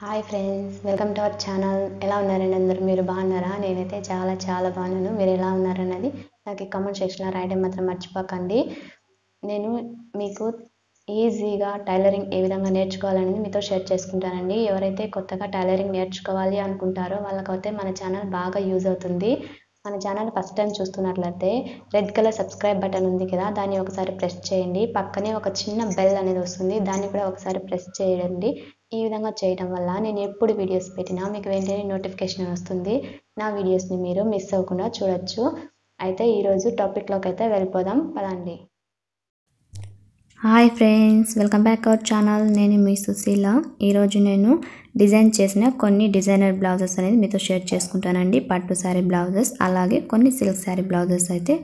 Hi friends welcome to our channel ఎలా ఉన్నారండి అందరూ? మీరు బాగున్నారా? నేనైతే చాలా చాలా బాగున్నాను. మీరు ఎలా ఉన్నారన్నది నాకు కమెంట్ కామెంట్ సెక్షన్లో రాయడం మాత్రం మర్చిపోకండి. నేను మీకు ఈజీగా టైలరింగ్ ఏ విధంగా నేర్చుకోవాలనేది మీతో షేర్ చేసుకుంటానండి. ఎవరైతే కొత్తగా టైలరింగ్ నేర్చుకోవాలి అనుకుంటారో వాళ్ళకైతే మన ఛానల్ బాగా యూజ్ అవుతుంది. మన ఛానల్ ఫస్ట్ టైం చూస్తున్నట్లయితే రెడ్ కలర్ సబ్స్క్రైబ్ బటన్ ఉంది కదా దాన్ని ఒకసారి ప్రెస్ చేయండి. పక్కనే ఒక చిన్న బెల్ అనేది వస్తుంది. దాన్ని కూడా ఒకసారి ప్రెస్ చేయండి. ఈ విధంగా చేయడం వల్ల నేను ఎప్పుడు వీడియోస్ పెట్టినా మీకు వెంటనే నోటిఫికేషన్ వస్తుంది. నా వీడియోస్ని మీరు మిస్ అవ్వకుండా చూడొచ్చు. అయితే ఈరోజు టాపిక్లోకి అయితే వెళ్ళిపోదాం. పదండి. Hi friends welcome back our channel నేను మీ సుశీల. ఈరోజు నేను డిజైన్ చేసిన కొన్ని డిజైనర్ బ్లౌజెస్ అనేది మీతో షేర్ చేసుకుంటానండి. పట్టు శారీ బ్లౌజెస్ అలాగే కొన్ని సిల్క్ శారీ బ్లౌజెస్ అయితే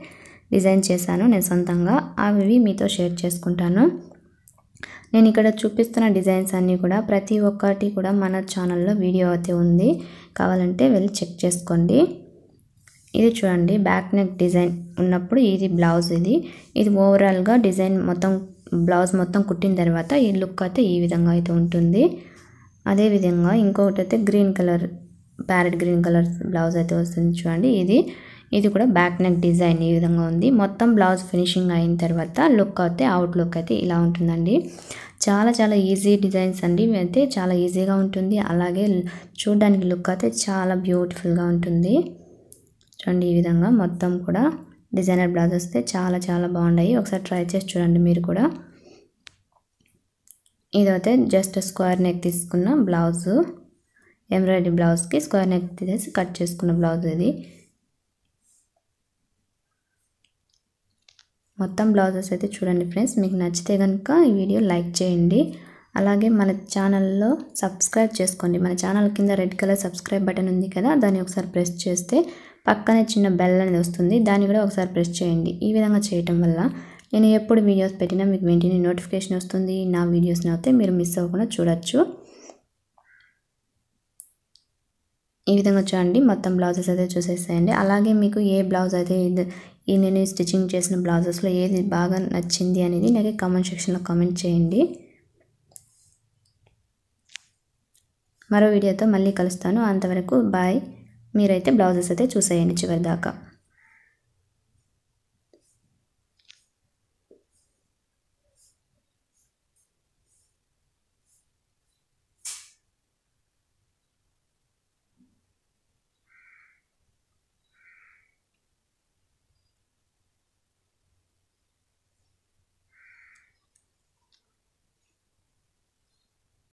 డిజైన్ చేశాను నేను సొంతంగా. అవి మీతో షేర్ చేసుకుంటాను. నేను ఇక్కడ చూపిస్తున్న డిజైన్స్ అన్నీ కూడా ప్రతి ఒక్కటి కూడా మన ఛానల్లో వీడియో అయితే ఉంది. కావాలంటే వెళ్ళి చెక్ చేసుకోండి. ఇది చూడండి బ్యాక్ నెక్ డిజైన్ ఉన్నప్పుడు ఇది బ్లౌజ్ ఇది. ఇది ఓవరాల్గా డిజైన్ మొత్తం బ్లౌజ్ మొత్తం కుట్టిన తర్వాత ఈ లుక్ అయితే ఈ విధంగా అయితే ఉంటుంది. అదేవిధంగా ఇంకొకటి అయితే green colour parrot green colour blouse అయితే వస్తుంది చూడండి. ఇది ఇది కూడా బ్యాక్ నెక్ డిజైన్ ఈ విధంగా ఉంది. మొత్తం బ్లౌజ్ ఫినిషింగ్ అయిన తర్వాత లుక్ అయితే అవుట్ లుక్ అయితే ఇలా ఉంటుందండి. చాలా చాలా ఈజీ డిజైన్స్ అండి. అయితే చాలా ఈజీగా ఉంటుంది. అలాగే చూడడానికి లుక్ అయితే చాలా బ్యూటిఫుల్గా ఉంటుంది. చూడండి ఈ విధంగా మొత్తం కూడా డిజైనర్ బ్లౌజెస్ వస్తే చాలా చాలా బాగున్నాయి. ఒకసారి ట్రై చేసి చూడండి మీరు కూడా. ఇదైతే జస్ట్ స్క్వేర్ నెక్ తీసుకున్న బ్లౌజు. ఎంబ్రాయిడరీ బ్లౌజ్కి స్క్వేర్ నెక్ తీసేసి కట్ చేసుకున్న బ్లౌజ్ ఇది. మొత్తం బ్లౌజెస్ అయితే చూడండి ఫ్రెండ్స్. మీకు నచ్చితే కనుక ఈ వీడియో లైక్ చేయండి. అలాగే మన ఛానల్లో సబ్స్క్రైబ్ చేసుకోండి. మన ఛానల్ కింద రెడ్ కలర్ సబ్స్క్రైబ్ బటన్ ఉంది కదా దాన్ని ఒకసారి ప్రెస్ చేస్తే పక్కనే చిన్న బెల్ అనేది వస్తుంది. దాన్ని కూడా ఒకసారి ప్రెస్ చేయండి. ఈ విధంగా చేయటం వల్ల నేను ఎప్పుడు వీడియోస్ పెట్టినా మీకు వెంటనే నోటిఫికేషన్ వస్తుంది. నా వీడియోస్ని అయితే మీరు మిస్ అవ్వకుండా చూడొచ్చు. ఈ విధంగా చూడండి. మొత్తం బ్లౌజెస్ అయితే చూసేసేయండి. అలాగే మీకు ఏ బ్లౌజ్ అయితే ఈ నేను స్టిచ్చింగ్ చేసిన బ్లౌజెస్లో ఏది బాగా నచ్చింది అనేది నాకు కామెంట్ సెక్షన్లో కామెంట్ చేయండి. మరో వీడియోతో మళ్ళీ కలుస్తాను. అంతవరకు బాయ్. మీరైతే బ్లౌజెస్ అయితే చూసేయండి చివరి దాకా